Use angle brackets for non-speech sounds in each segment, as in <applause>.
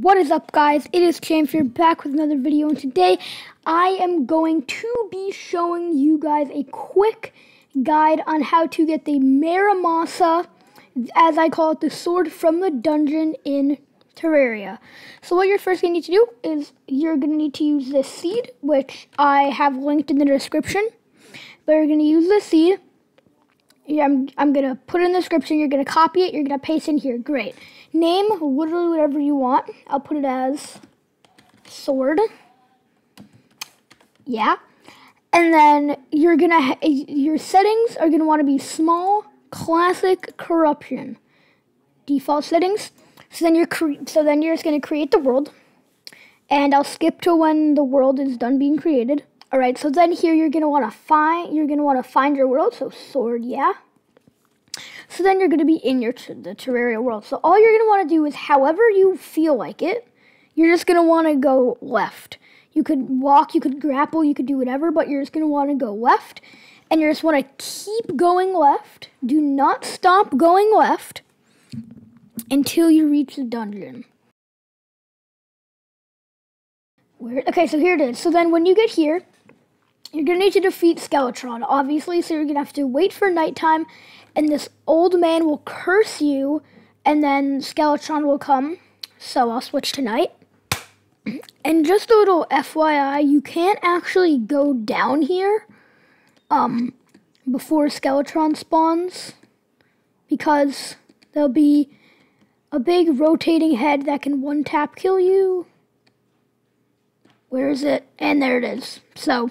What is up guys? It is Champ here back with another video and today I am going to be showing you guys a quick guide on how to get the Maramasa, as I call it, the sword from the dungeon in Terraria. So what you're first going to need to do is you're going to need to use this seed, which I have linked in the description. But you're going to use this seed yeah, I'm, I'm to put it in the description. You're to copy it. You're to paste in here. Great. Name literally whatever you want. I'll put it as sword. Yeah. And then you're to, your settings are to want to be small, classic, corruption. Default settings. So then you're, so then you're just to create the world. And I'll skip to when the world is done being created. All right, so then here you're gonna wanna find, you're gonna wanna find your world, so sword, yeah. So then you're gonna be in your, the Terraria world. So all you're gonna wanna do is however you feel like it, you're just gonna wanna go left. You could walk, you could grapple, you could do whatever, but you're just gonna wanna go left. And you just wanna keep going left. Do not stop going left until you reach the dungeon. Where, okay, so here it is. So then when you get here, you're gonna need to defeat Skeletron, obviously, so you're gonna have to wait for nighttime, and this old man will curse you, and then Skeletron will come. So I'll switch to night. <clears throat> And just a little FYI, you can't actually go down here um, before Skeletron spawns, because there'll be a big rotating head that can one-tap kill you. Where is it? And there it is. So...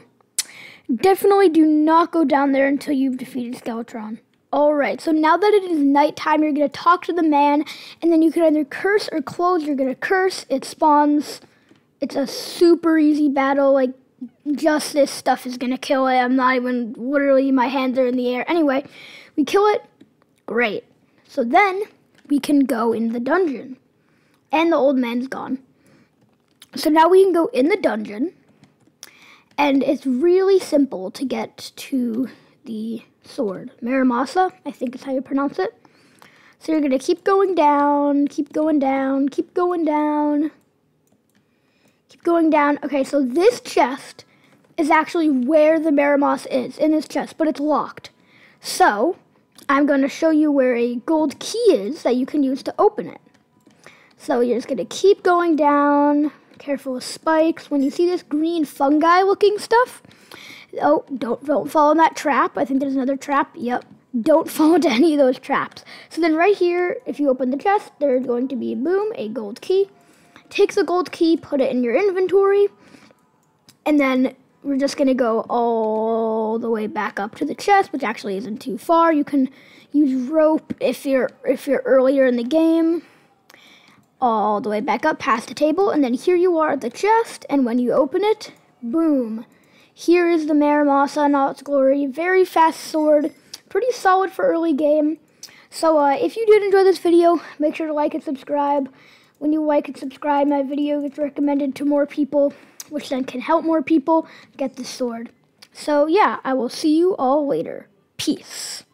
Definitely do not go down there until you've defeated Skeletron. Alright, so now that it is nighttime, you're going to talk to the man, and then you can either curse or close. You're going to curse, it spawns. It's a super easy battle, like, just this stuff is going to kill it. I'm not even, literally, my hands are in the air. Anyway, we kill it, great. So then, we can go in the dungeon. And the old man's gone. So now we can go in the dungeon. And it's really simple to get to the sword. Maramasa, I think is how you pronounce it. So you're going to keep going down, keep going down, keep going down, keep going down. Okay, so this chest is actually where the Maramos is, in this chest, but it's locked. So, I'm going to show you where a gold key is that you can use to open it. So you're just to keep going down, Careful with spikes. When you see this green fungi looking stuff, oh, don't, don't fall in that trap. I think there's another trap. Yep. Don't <laughs> fall into any of those traps. So then right here, if you open the chest, there's going to be, boom, a gold key. Take the gold key, put it in your inventory, and then we're just going to go all the way back up to the chest, which actually isn't too far. You can use rope if you're if you're earlier in the game all the way back up past the table, and then here you are at the chest, and when you open it, boom. Here is the Maramasa in all its glory. Very fast sword, pretty solid for early game. So uh, if you did enjoy this video, make sure to like and subscribe. When you like and subscribe, my video gets recommended to more people, which then can help more people get this sword. So yeah, I will see you all later. Peace.